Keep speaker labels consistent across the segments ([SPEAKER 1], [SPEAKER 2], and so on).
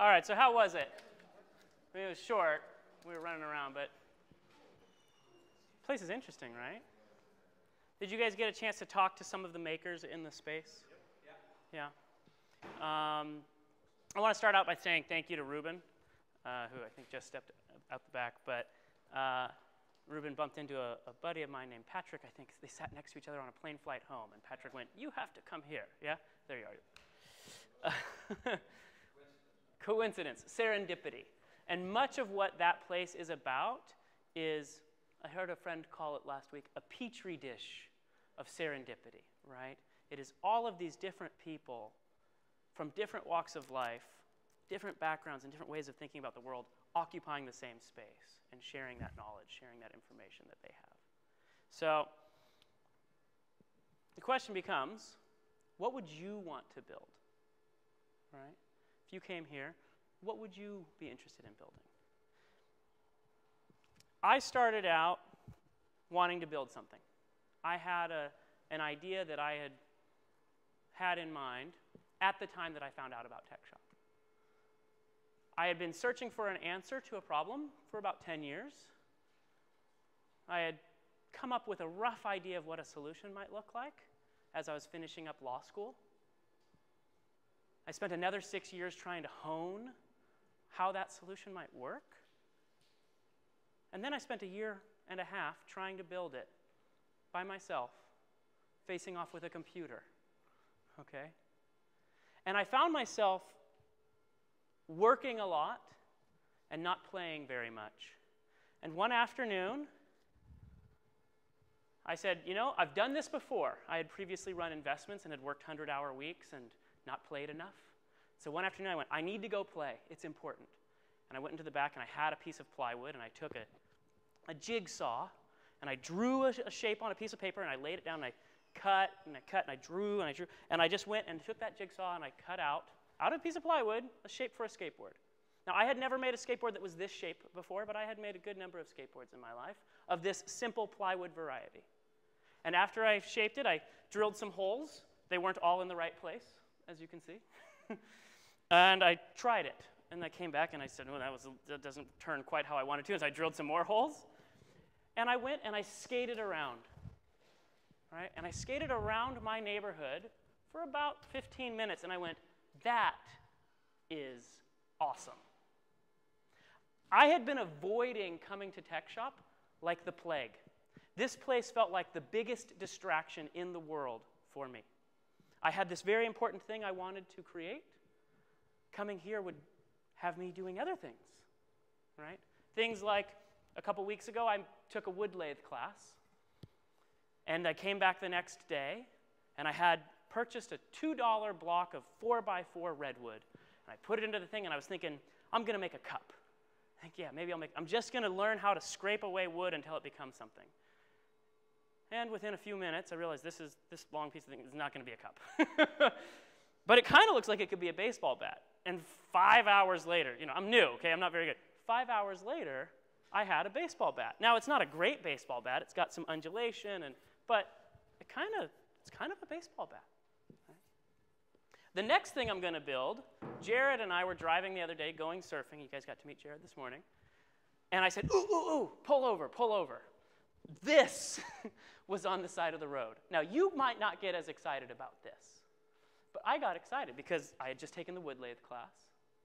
[SPEAKER 1] All right, so how was it? I mean, it was short. We were running around, but place is interesting, right? Did you guys get a chance to talk to some of the makers in the space? Yeah. Um, I want to start out by saying thank you to Ruben, uh, who I think just stepped out the back, but uh, Ruben bumped into a, a, buddy of mine named Patrick. I think they sat next to each other on a plane flight home, and Patrick went, "You have to come here." Yeah, there you are. Coincidence, serendipity, and much of what that place is about is, I heard a friend call it last week, a petri dish of serendipity. Right? It is all of these different people from different walks of life, different backgrounds, and different ways of thinking about the world occupying the same space and sharing that knowledge, sharing that information that they have. So the question becomes what would you want to build? Right? If you came here, what would you be interested in building? I started out wanting to build something. I had a, an idea that I had had in mind at the time that I found out about TechShop. I had been searching for an answer to a problem for about 10 years. I had come up with a rough idea of what a solution might look like as I was finishing up law school. I spent another six years trying to hone how that solution might work. And then I spent a year and a half trying to build it by myself, facing off with a computer. Okay? And I found myself working a lot and not playing very much. And one afternoon, I said, You know, I've done this before. I had previously run investments and had worked 100 hour weeks and not played enough. So one afternoon, I went, I need to go play. It's important. And I went into the back and I had a piece of plywood and I took a, a jigsaw and I drew a, a shape on a piece of paper and I laid it down and I cut and I cut and I drew and I drew. And I just went and took that jigsaw and I cut out out of a piece of plywood, a shape for a skateboard. Now, I had never made a skateboard that was this shape before, but I had made a good number of skateboards in my life of this simple plywood variety. And after I shaped it, I drilled some holes. They weren't all in the right place, as you can see. and I tried it. And I came back and I said, well, that, was, that doesn't turn quite how I wanted to. And So I drilled some more holes. And I went and I skated around. Right? And I skated around my neighborhood for about 15 minutes. And I went, that is awesome. I had been avoiding coming to Tech Shop like the plague. This place felt like the biggest distraction in the world for me. I had this very important thing I wanted to create. Coming here would have me doing other things, right? Things like a couple weeks ago, I took a wood lathe class, and I came back the next day, and I had purchased a $2 block of 4x4 redwood. And I put it into the thing, and I was thinking, I'm going to make a cup. I think, yeah, maybe I'll make, I'm just going to learn how to scrape away wood until it becomes something. And within a few minutes, I realized this, is, this long piece of thing is not going to be a cup. but it kind of looks like it could be a baseball bat. And five hours later, you know, I'm new, okay, I'm not very good. Five hours later, I had a baseball bat. Now, it's not a great baseball bat. It's got some undulation, and, but it kind of, it's kind of a baseball bat. The next thing I'm going to build, Jared and I were driving the other day going surfing. You guys got to meet Jared this morning. And I said, ooh, ooh, ooh, pull over, pull over. This was on the side of the road. Now, you might not get as excited about this, but I got excited because I had just taken the wood lathe class,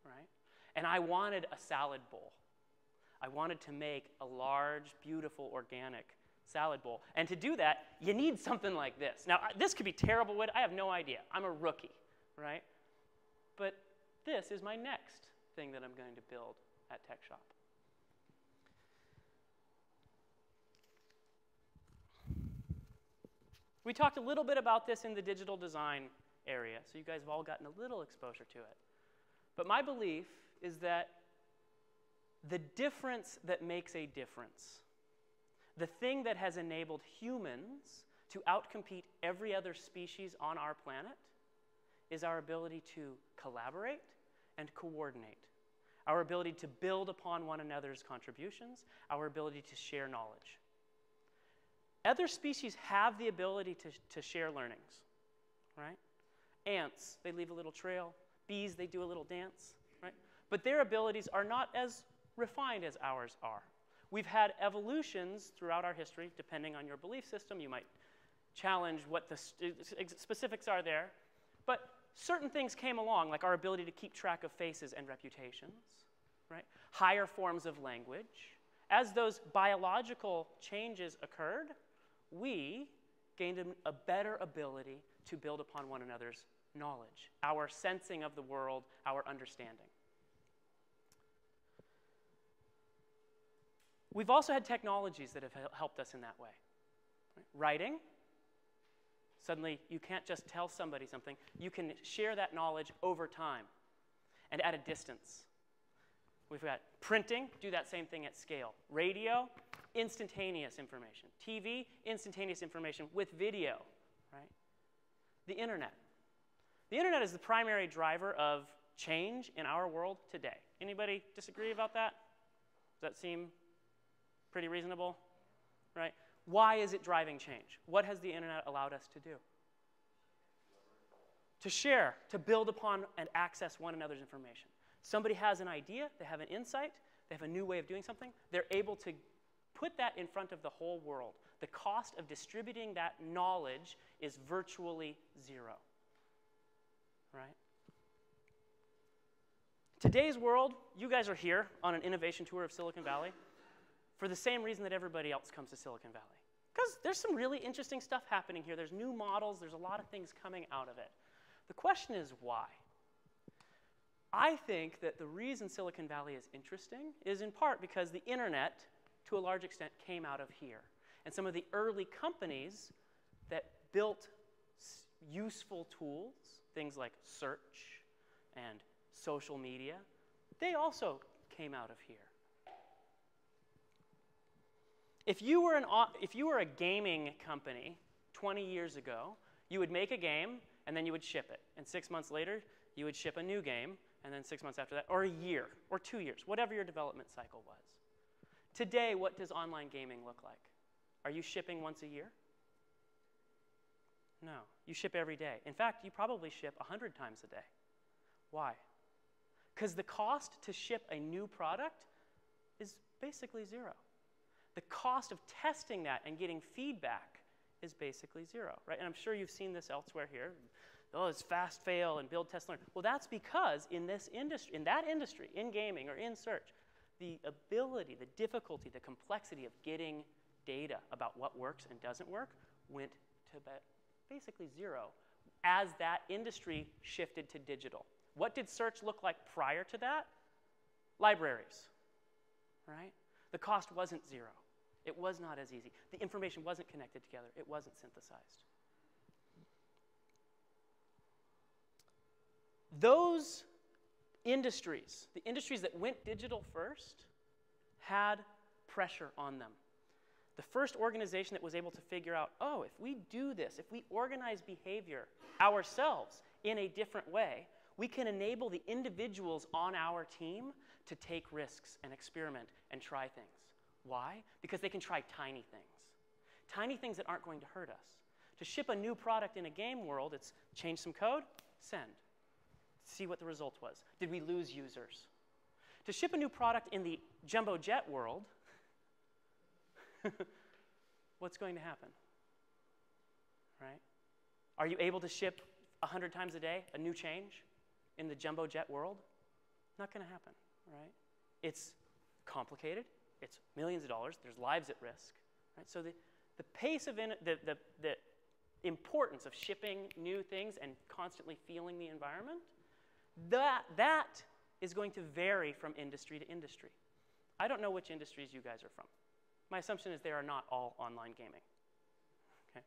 [SPEAKER 1] right? And I wanted a salad bowl. I wanted to make a large, beautiful, organic salad bowl. And to do that, you need something like this. Now, this could be terrible wood. I have no idea. I'm a rookie right? But this is my next thing that I'm going to build at TechShop. We talked a little bit about this in the digital design area, so you guys have all gotten a little exposure to it. But my belief is that the difference that makes a difference, the thing that has enabled humans to outcompete every other species on our planet, is our ability to collaborate and coordinate, our ability to build upon one another's contributions, our ability to share knowledge. Other species have the ability to, to share learnings, right? Ants, they leave a little trail. Bees, they do a little dance, right? but their abilities are not as refined as ours are. We've had evolutions throughout our history, depending on your belief system. You might challenge what the uh, specifics are there. But certain things came along, like our ability to keep track of faces and reputations, right? Higher forms of language. As those biological changes occurred, we gained a better ability to build upon one another's knowledge, our sensing of the world, our understanding. We've also had technologies that have helped us in that way. Writing, suddenly you can't just tell somebody something, you can share that knowledge over time and at a distance. We've got printing, do that same thing at scale. Radio, instantaneous information. TV, instantaneous information with video, right? The internet. The internet is the primary driver of change in our world today. Anybody disagree about that? Does that seem Pretty reasonable, right? Why is it driving change? What has the internet allowed us to do? To share, to build upon and access one another's information. Somebody has an idea, they have an insight, they have a new way of doing something, they're able to put that in front of the whole world. The cost of distributing that knowledge is virtually zero. Right? Today's world, you guys are here on an innovation tour of Silicon Valley for the same reason that everybody else comes to Silicon Valley. Because there's some really interesting stuff happening here. There's new models, there's a lot of things coming out of it. The question is why? I think that the reason Silicon Valley is interesting is in part because the internet, to a large extent, came out of here. And some of the early companies that built useful tools, things like search and social media, they also came out of here. If you were, an, if you were a gaming company 20 years ago, you would make a game and then you would ship it. And six months later, you would ship a new game, and then six months after that, or a year, or two years, whatever your development cycle was. Today, what does online gaming look like? Are you shipping once a year? No, you ship every day. In fact, you probably ship 100 times a day. Why? Because the cost to ship a new product is basically zero the cost of testing that and getting feedback is basically zero, right? And I'm sure you've seen this elsewhere here. Oh, it's fast fail and build, test, learn. Well, that's because in this industry, in that industry, in gaming or in search, the ability, the difficulty, the complexity of getting data about what works and doesn't work went to basically zero as that industry shifted to digital. What did search look like prior to that? Libraries, right? The cost wasn't zero. It was not as easy. The information wasn't connected together, it wasn't synthesized. Those industries, the industries that went digital first, had pressure on them. The first organization that was able to figure out oh, if we do this, if we organize behavior ourselves in a different way, we can enable the individuals on our team to take risks and experiment and try things. Why? Because they can try tiny things. Tiny things that aren't going to hurt us. To ship a new product in a game world, it's change some code, send. See what the result was. Did we lose users? To ship a new product in the jumbo jet world, what's going to happen? Right? Are you able to ship 100 times a day a new change in the jumbo jet world? Not going to happen, right? It's complicated, it's millions of dollars, there's lives at risk. Right? So the, the pace of in, the, the, the importance of shipping new things and constantly feeling the environment, that, that is going to vary from industry to industry. I don't know which industries you guys are from. My assumption is they are not all online gaming. Okay?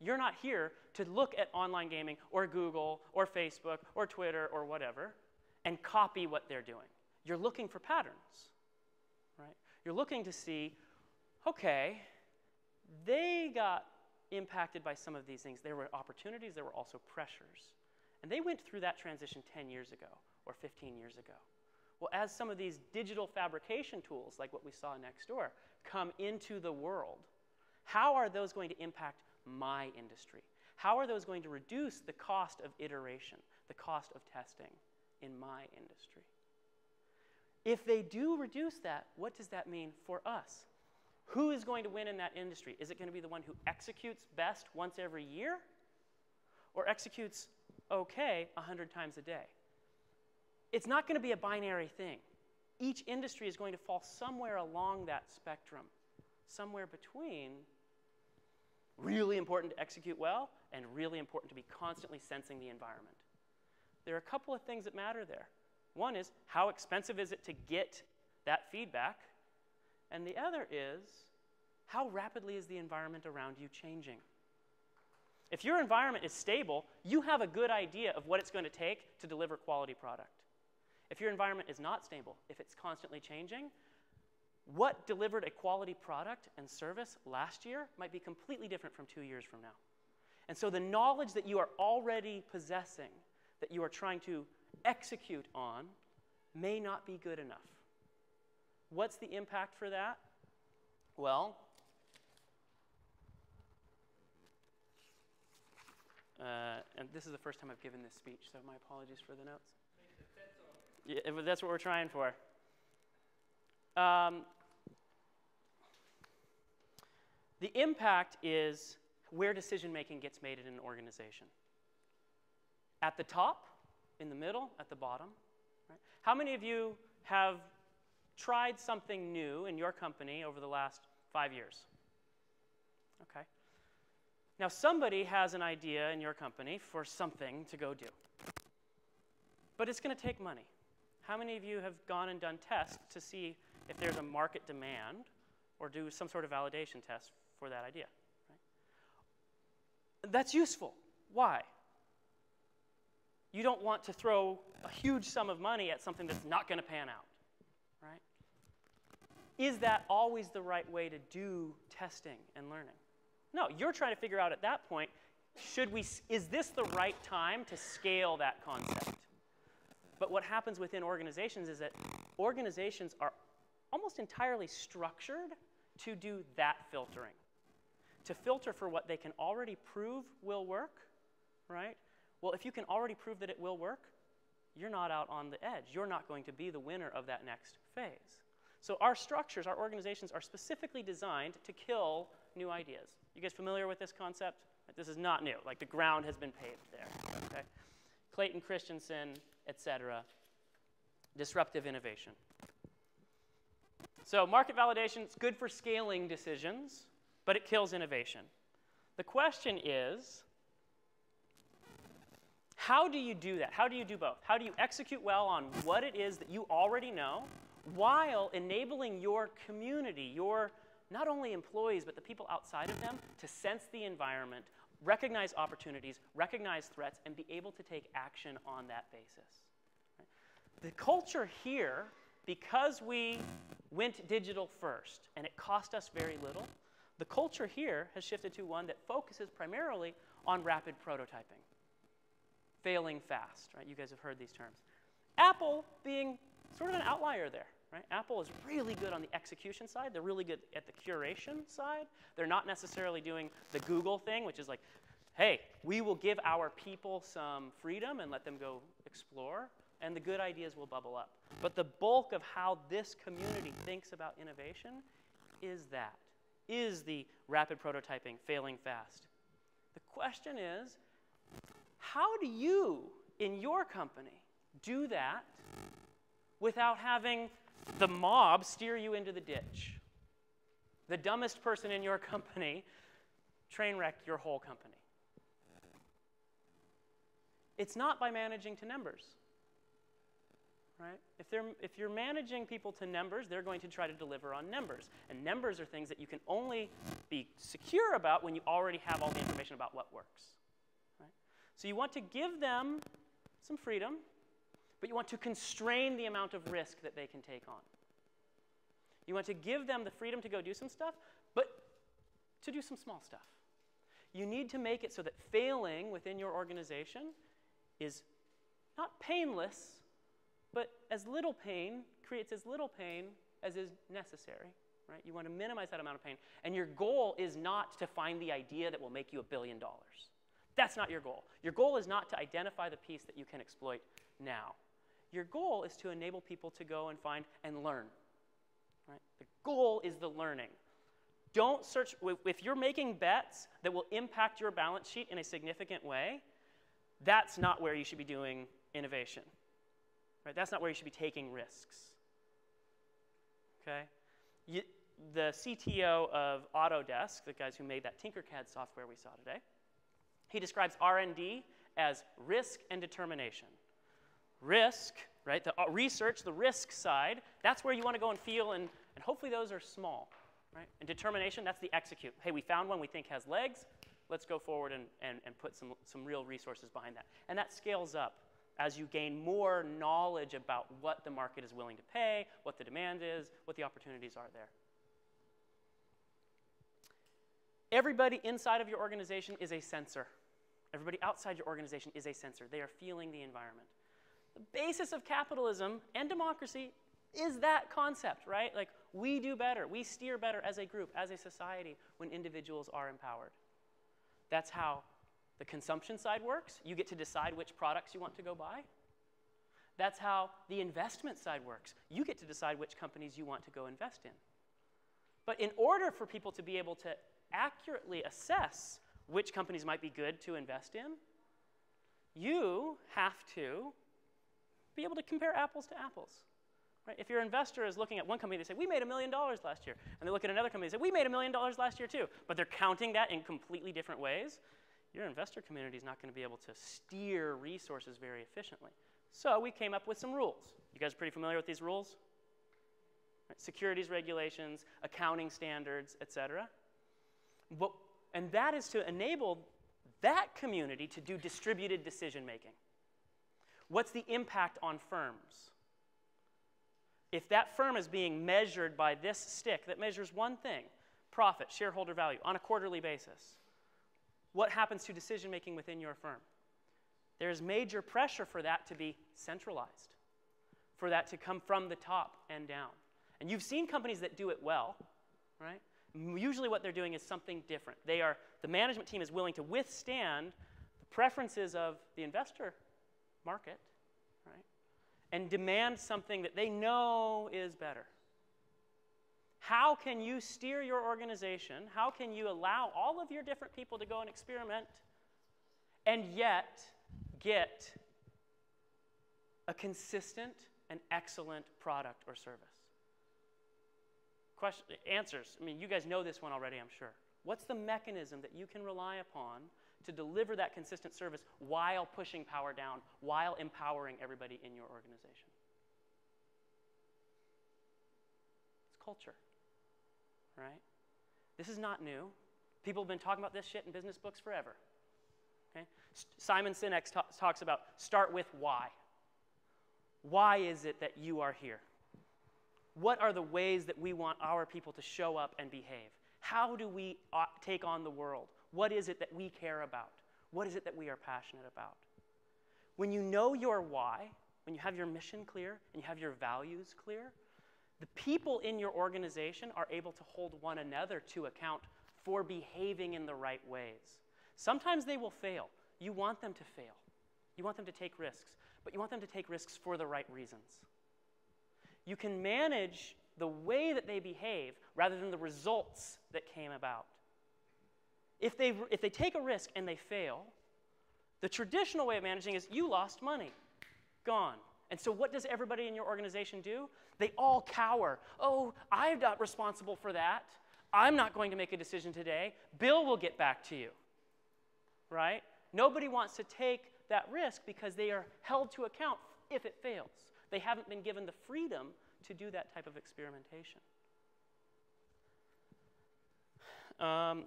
[SPEAKER 1] You're not here to look at online gaming or Google or Facebook or Twitter or whatever and copy what they're doing. You're looking for patterns. Right? You're looking to see, okay, they got impacted by some of these things. There were opportunities, there were also pressures. And they went through that transition 10 years ago or 15 years ago. Well, as some of these digital fabrication tools, like what we saw next door, come into the world, how are those going to impact my industry? How are those going to reduce the cost of iteration, the cost of testing in my industry? If they do reduce that, what does that mean for us? Who is going to win in that industry? Is it going to be the one who executes best once every year or executes okay 100 times a day? It's not going to be a binary thing. Each industry is going to fall somewhere along that spectrum, somewhere between really important to execute well and really important to be constantly sensing the environment. There are a couple of things that matter there. One is how expensive is it to get that feedback? And the other is how rapidly is the environment around you changing? If your environment is stable, you have a good idea of what it's going to take to deliver quality product. If your environment is not stable, if it's constantly changing, what delivered a quality product and service last year might be completely different from two years from now. And so the knowledge that you are already possessing, that you are trying to execute on, may not be good enough. What's the impact for that? Well, uh, and this is the first time I've given this speech, so my apologies for the notes. Yeah, that's what we're trying for. Um, the impact is where decision making gets made in an organization. At the top, in the middle, at the bottom. Right? How many of you have tried something new in your company over the last five years? Okay. Now, somebody has an idea in your company for something to go do, but it's going to take money. How many of you have gone and done tests to see if there's a market demand or do some sort of validation test for that idea? Right? That's useful. Why? You don't want to throw a huge sum of money at something that's not going to pan out, right? Is that always the right way to do testing and learning? No, you're trying to figure out at that point, should we, is this the right time to scale that concept? But what happens within organizations is that organizations are almost entirely structured to do that filtering. To filter for what they can already prove will work, right? Well, if you can already prove that it will work, you're not out on the edge. You're not going to be the winner of that next phase. So our structures, our organizations are specifically designed to kill new ideas. You guys familiar with this concept? This is not new. Like the ground has been paved there. Okay? Clayton Christensen etc. Disruptive innovation. So market validation is good for scaling decisions, but it kills innovation. The question is, how do you do that? How do you do both? How do you execute well on what it is that you already know while enabling your community, your not only employees, but the people outside of them, to sense the environment, recognize opportunities, recognize threats, and be able to take action on that basis. The culture here, because we went digital first and it cost us very little, the culture here has shifted to one that focuses primarily on rapid prototyping, failing fast, right? You guys have heard these terms. Apple being sort of an outlier there, right? Apple is really good on the execution side. They're really good at the curation side. They're not necessarily doing the Google thing, which is like, hey, we will give our people some freedom and let them go explore and the good ideas will bubble up. But the bulk of how this community thinks about innovation is that, is the rapid prototyping, failing fast. The question is, how do you, in your company, do that without having the mob steer you into the ditch? The dumbest person in your company train wreck your whole company. It's not by managing to numbers right? If, they're, if you're managing people to numbers, they're going to try to deliver on numbers. And numbers are things that you can only be secure about when you already have all the information about what works. Right? So you want to give them some freedom, but you want to constrain the amount of risk that they can take on. You want to give them the freedom to go do some stuff, but to do some small stuff. You need to make it so that failing within your organization is not painless, but as little pain creates as little pain as is necessary, right? You want to minimize that amount of pain. And your goal is not to find the idea that will make you a billion dollars. That's not your goal. Your goal is not to identify the piece that you can exploit now. Your goal is to enable people to go and find and learn. Right? The goal is the learning. Don't search, if you're making bets that will impact your balance sheet in a significant way, that's not where you should be doing innovation. Right? That's not where you should be taking risks. Okay? You, the CTO of Autodesk, the guys who made that Tinkercad software we saw today, he describes R&D as risk and determination. Risk, right? The uh, research, the risk side, that's where you want to go and feel, and, and hopefully those are small, right? And determination, that's the execute. Hey, we found one we think has legs. Let's go forward and, and, and put some, some real resources behind that. And that scales up as you gain more knowledge about what the market is willing to pay, what the demand is, what the opportunities are there. Everybody inside of your organization is a sensor. Everybody outside your organization is a sensor. They are feeling the environment. The basis of capitalism and democracy is that concept, right? Like, we do better, we steer better as a group, as a society, when individuals are empowered. That's how the consumption side works. You get to decide which products you want to go buy. That's how the investment side works. You get to decide which companies you want to go invest in. But in order for people to be able to accurately assess which companies might be good to invest in, you have to be able to compare apples to apples. Right? If your investor is looking at one company, they say, We made a million dollars last year. And they look at another company, they say, We made a million dollars last year too. But they're counting that in completely different ways. Your investor community is not going to be able to steer resources very efficiently. So we came up with some rules. You guys are pretty familiar with these rules? Right? Securities regulations, accounting standards, et etc. And that is to enable that community to do distributed decision making. What's the impact on firms? If that firm is being measured by this stick that measures one thing profit, shareholder value on a quarterly basis, what happens to decision making within your firm? There's major pressure for that to be centralized, for that to come from the top and down. And you've seen companies that do it well, right? Usually, what they're doing is something different. They are, the management team is willing to withstand the preferences of the investor market, right? And demand something that they know is better. How can you steer your organization? How can you allow all of your different people to go and experiment and yet get a consistent and excellent product or service? Question, answers. I mean, you guys know this one already, I'm sure. What's the mechanism that you can rely upon to deliver that consistent service while pushing power down, while empowering everybody in your organization. It's culture, right? This is not new. People have been talking about this shit in business books forever. Okay? Simon Sinek talks about start with why. Why is it that you are here? What are the ways that we want our people to show up and behave? How do we uh, take on the world? What is it that we care about? What is it that we are passionate about? When you know your why, when you have your mission clear and you have your values clear, the people in your organization are able to hold one another to account for behaving in the right ways. Sometimes they will fail. You want them to fail. You want them to take risks, but you want them to take risks for the right reasons. You can manage the way that they behave rather than the results that came about. If they, if they take a risk and they fail, the traditional way of managing is you lost money, gone. And so, what does everybody in your organization do? They all cower. Oh, I'm not responsible for that. I'm not going to make a decision today. Bill will get back to you. Right? Nobody wants to take that risk because they are held to account if it fails. They haven't been given the freedom to do that type of experimentation. Um,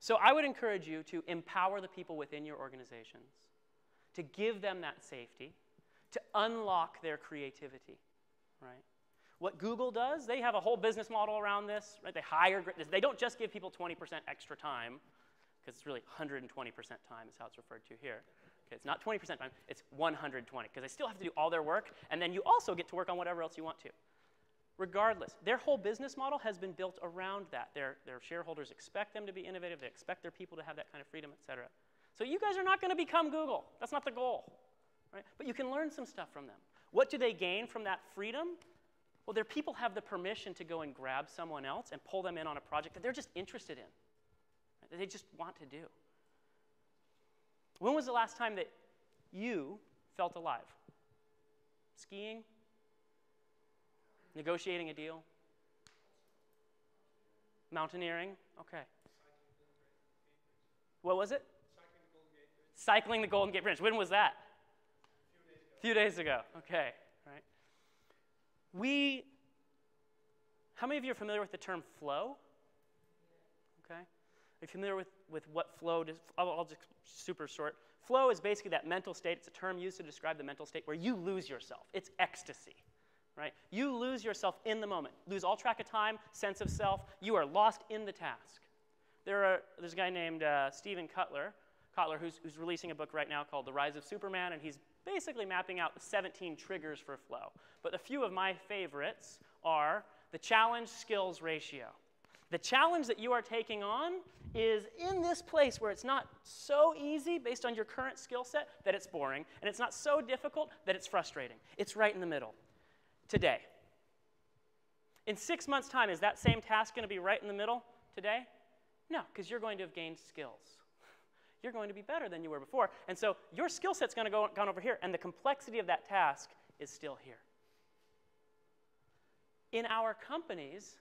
[SPEAKER 1] so I would encourage you to empower the people within your organizations, to give them that safety, to unlock their creativity, right? What Google does, they have a whole business model around this, right? They hire, they don't just give people 20% extra time, because it's really 120% time is how it's referred to here. Okay, it's not 20% time, it's 120, because they still have to do all their work, and then you also get to work on whatever else you want to regardless. Their whole business model has been built around that. Their, their shareholders expect them to be innovative, they expect their people to have that kind of freedom, et cetera. So you guys are not going to become Google. That's not the goal. Right? But you can learn some stuff from them. What do they gain from that freedom? Well, their people have the permission to go and grab someone else and pull them in on a project that they're just interested in, that they just want to do. When was the last time that you felt alive? Skiing? Negotiating a deal? Mountaineering? Okay. What was it? Cycling the Golden Gate Bridge. When was that? A few days ago. Okay, right. We, how many of you are familiar with the term flow? Okay. Are you familiar with, with what flow does? I'll, I'll just super short. Flow is basically that mental state. It's a term used to describe the mental state where you lose yourself. It's ecstasy, right? You lose yourself in the moment, lose all track of time, sense of self. You are lost in the task. There are, there's a guy named uh, Steven Cutler, Kotler who's, who's releasing a book right now called The Rise of Superman, and he's basically mapping out 17 triggers for flow. But a few of my favorites are the challenge skills ratio. The challenge that you are taking on is in this place where it's not so easy based on your current skill set that it's boring, and it's not so difficult that it's frustrating. It's right in the middle. Today. In six months' time, is that same task going to be right in the middle today? No, because you're going to have gained skills you're going to be better than you were before. And so your skill set's going to go gone over here, and the complexity of that task is still here. In our companies,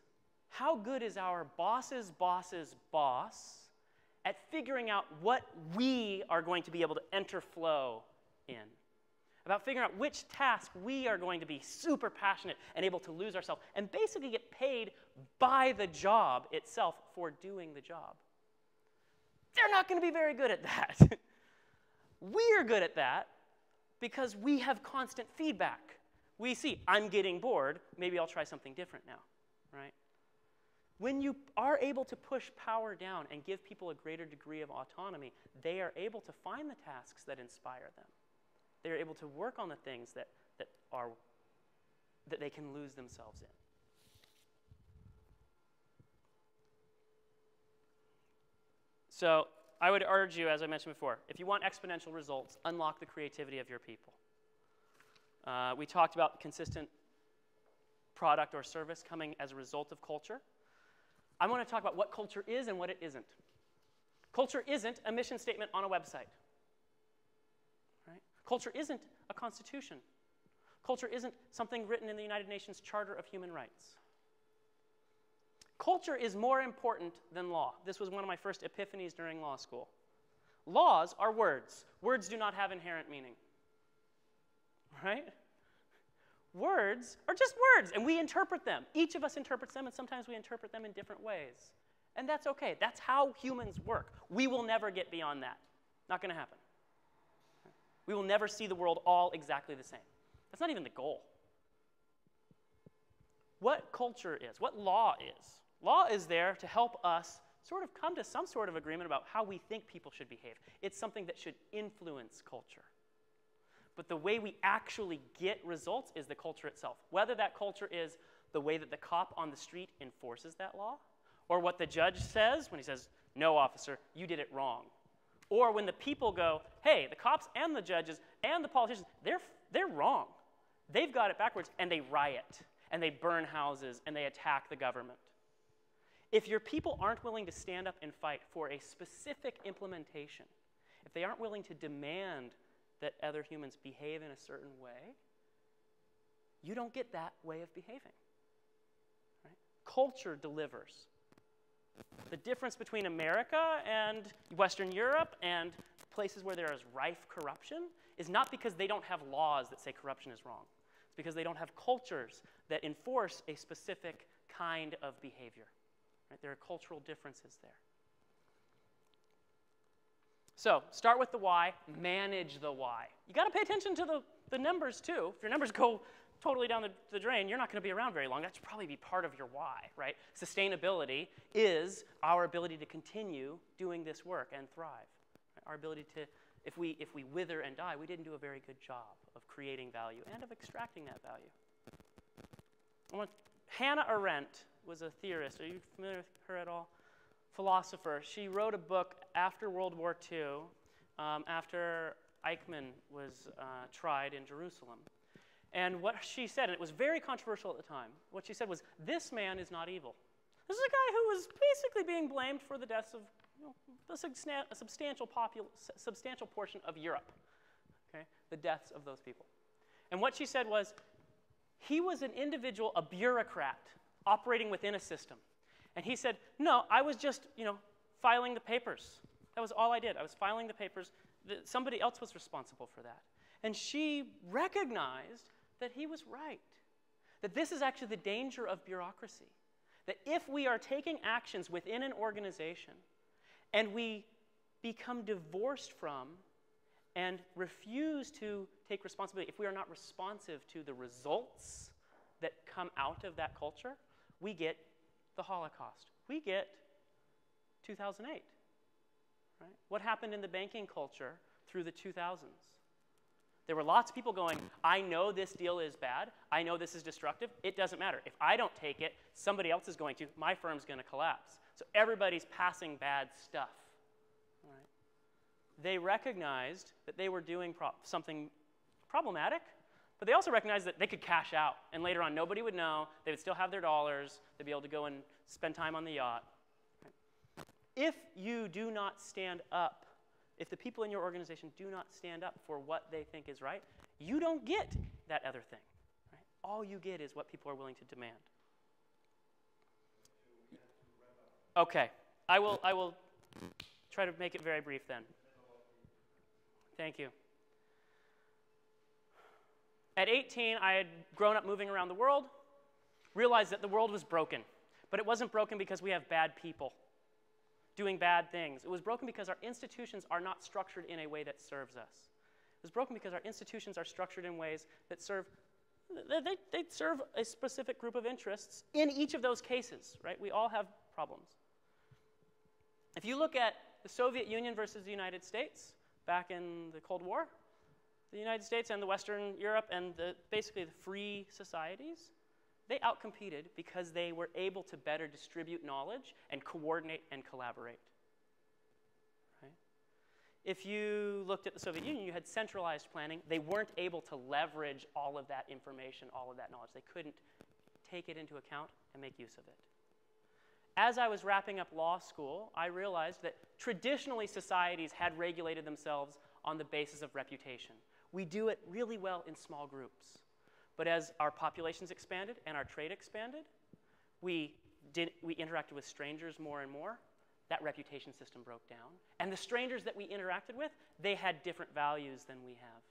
[SPEAKER 1] how good is our boss's boss's boss at figuring out what we are going to be able to enter flow in? About figuring out which task we are going to be super passionate and able to lose ourselves and basically get paid by the job itself for doing the job. They're not going to be very good at that. We're good at that because we have constant feedback. We see, I'm getting bored, maybe I'll try something different now, right? When you are able to push power down and give people a greater degree of autonomy, they are able to find the tasks that inspire them. They are able to work on the things that, that, are, that they can lose themselves in. So I would urge you, as I mentioned before, if you want exponential results, unlock the creativity of your people. Uh, we talked about consistent product or service coming as a result of culture. I want to talk about what culture is and what it isn't. Culture isn't a mission statement on a website. Culture isn't a constitution. Culture isn't something written in the United Nations Charter of Human Rights. Culture is more important than law. This was one of my first epiphanies during law school. Laws are words. Words do not have inherent meaning. Right? Words are just words, and we interpret them. Each of us interprets them, and sometimes we interpret them in different ways. And that's okay. That's how humans work. We will never get beyond that. Not going to happen. We will never see the world all exactly the same. That's not even the goal. What culture is, what law is, Law is there to help us sort of come to some sort of agreement about how we think people should behave. It's something that should influence culture. But the way we actually get results is the culture itself. Whether that culture is the way that the cop on the street enforces that law, or what the judge says when he says, No, officer, you did it wrong. Or when the people go, Hey, the cops and the judges and the politicians, they're, they're wrong. They've got it backwards, and they riot, and they burn houses, and they attack the government. If your people aren't willing to stand up and fight for a specific implementation, if they aren't willing to demand that other humans behave in a certain way, you don't get that way of behaving. Right? Culture delivers. The difference between America and Western Europe and places where there is rife corruption is not because they don't have laws that say corruption is wrong. It's because they don't have cultures that enforce a specific kind of behavior. Right? There are cultural differences there. So start with the why, manage the why. You got to pay attention to the, the numbers too. If your numbers go totally down the, the drain, you're not going to be around very long. That should probably be part of your why, right? Sustainability is our ability to continue doing this work and thrive. Our ability to, if we, if we wither and die, we didn't do a very good job of creating value and of extracting that value. Want Hannah Arendt was a theorist. Are you familiar with her at all? Philosopher. She wrote a book after World War II um, after Eichmann was uh, tried in Jerusalem. And what she said, and it was very controversial at the time, what she said was, This man is not evil. This is a guy who was basically being blamed for the deaths of you know, a substantial, popul- substantial portion of Europe, okay? the deaths of those people. And what she said was, he was an individual, a bureaucrat, operating within a system. And he said, No, I was just, you know, filing the papers. That was all I did. I was filing the papers. Somebody else was responsible for that. And she recognized that he was right. That this is actually the danger of bureaucracy. That if we are taking actions within an organization and we become divorced from and refuse to take responsibility, if we are not responsive to the results that come out of that culture, we get the Holocaust. We get 2008. Right? What happened in the banking culture through the 2000s? There were lots of people going, I know this deal is bad. I know this is destructive. It doesn't matter. If I don't take it, somebody else is going to. My firm's going to collapse. So everybody's passing bad stuff. They recognized that they were doing pro- something problematic, but they also recognized that they could cash out. And later on, nobody would know. They would still have their dollars. They'd be able to go and spend time on the yacht. If you do not stand up if the people in your organization do not stand up for what they think is right, you don't get that other thing. Right? All you get is what people are willing to demand. Okay, I will, I will try to make it very brief then. Thank you. At 18, I had grown up moving around the world, realized that the world was broken. But it wasn't broken because we have bad people doing bad things. It was broken because our institutions are not structured in a way that serves us. It was broken because our institutions are structured in ways that serve they, they serve a specific group of interests in each of those cases, right? We all have problems. If you look at the Soviet Union versus the United States back in the Cold War, the United States and the Western Europe and the, basically the free societies, they outcompeted because they were able to better distribute knowledge and coordinate and collaborate. Right? If you looked at the Soviet Union, you had centralized planning. They weren't able to leverage all of that information, all of that knowledge. They couldn't take it into account and make use of it. As I was wrapping up law school, I realized that traditionally societies had regulated themselves on the basis of reputation. We do it really well in small groups. But as our populations expanded and our trade expanded, we, did, we interacted with strangers more and more. That reputation system broke down. And the strangers that we interacted with, they had different values than we have.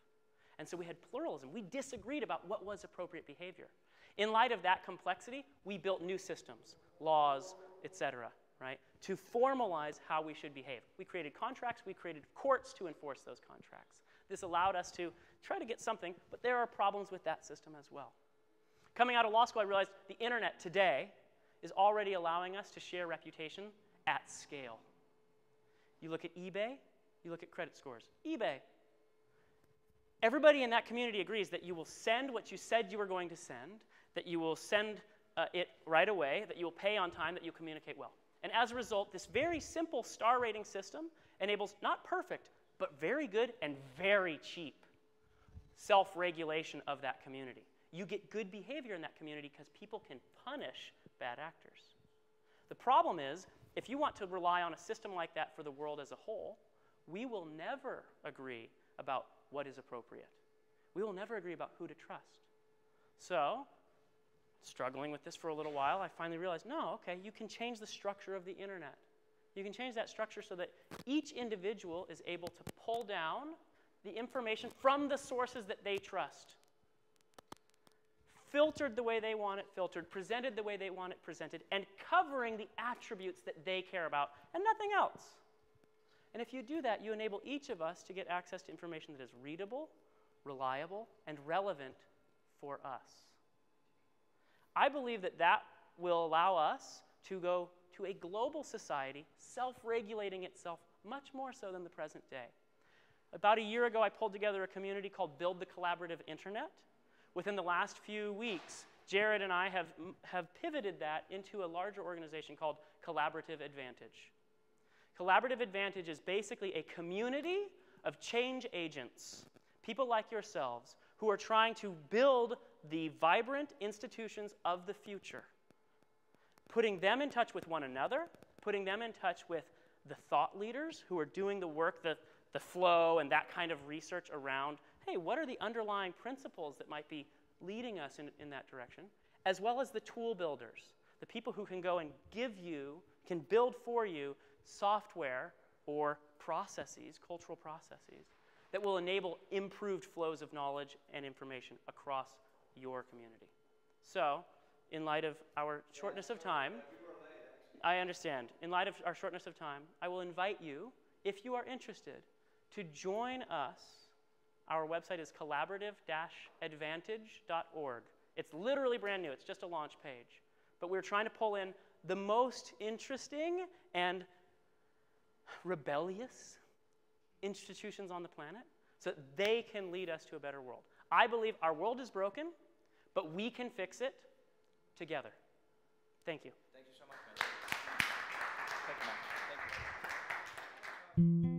[SPEAKER 1] And so we had pluralism. We disagreed about what was appropriate behavior. In light of that complexity, we built new systems, laws, etc., right, to formalize how we should behave. We created contracts, we created courts to enforce those contracts. This allowed us to try to get something, but there are problems with that system as well. Coming out of law school, I realized the internet today is already allowing us to share reputation at scale. You look at eBay, you look at credit scores. eBay. Everybody in that community agrees that you will send what you said you were going to send, that you will send uh, it right away, that you will pay on time, that you will communicate well. And as a result, this very simple star rating system enables not perfect, but very good and very cheap self regulation of that community. You get good behavior in that community because people can punish bad actors. The problem is, if you want to rely on a system like that for the world as a whole, we will never agree about what is appropriate. We will never agree about who to trust. So, struggling with this for a little while, I finally realized no, okay, you can change the structure of the internet. You can change that structure so that each individual is able to pull down the information from the sources that they trust. Filtered the way they want it filtered, presented the way they want it presented, and covering the attributes that they care about and nothing else. And if you do that, you enable each of us to get access to information that is readable, reliable, and relevant for us. I believe that that will allow us to go to a global society self regulating itself much more so than the present day. About a year ago, I pulled together a community called Build the Collaborative Internet. Within the last few weeks, Jared and I have, have pivoted that into a larger organization called Collaborative Advantage. Collaborative Advantage is basically a community of change agents, people like yourselves, who are trying to build the vibrant institutions of the future, putting them in touch with one another, putting them in touch with the thought leaders who are doing the work, the, the flow, and that kind of research around hey, what are the underlying principles that might be leading us in, in that direction, as well as the tool builders, the people who can go and give you, can build for you software or processes, cultural processes, that will enable improved flows of knowledge and information across your community. So, in light of our shortness of time, I understand. In light of our shortness of time, I will invite you, if you are interested, to join us. Our website is collaborative advantage.org. It's literally brand new, it's just a launch page. But we're trying to pull in the most interesting and rebellious institutions on the planet so that they can lead us to a better world. I believe our world is broken, but we can fix it together. Thank you.
[SPEAKER 2] Thank you so much, man. Thank you, man. Thank you.